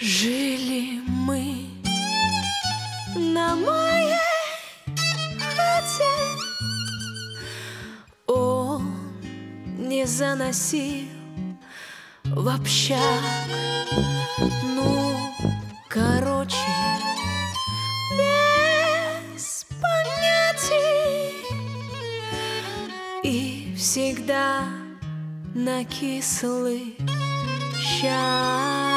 Жили мы на моей хате. Он не заносил в общак. Ну, короче, без понятий. И всегда на кислый ща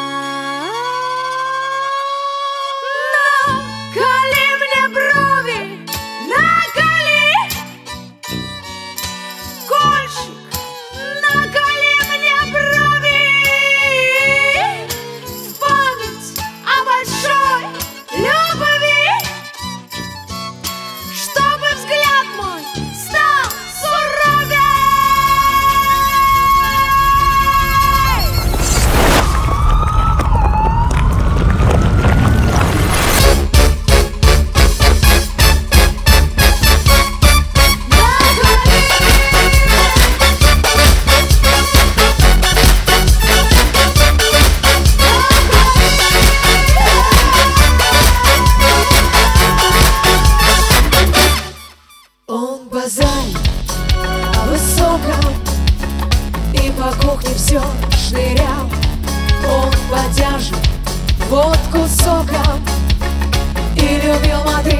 Базарит о высоком И по кухне все шнырял. Он подержит водку соком И любил Мадрид,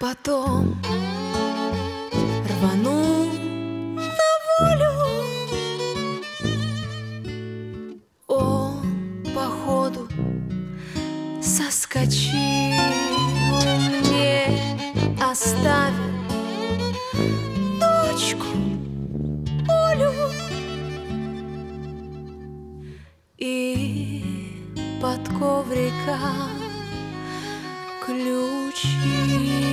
Потом рвану на волю. Он, походу, соскочил Мне оставил дочку Олю. И под коврика ключи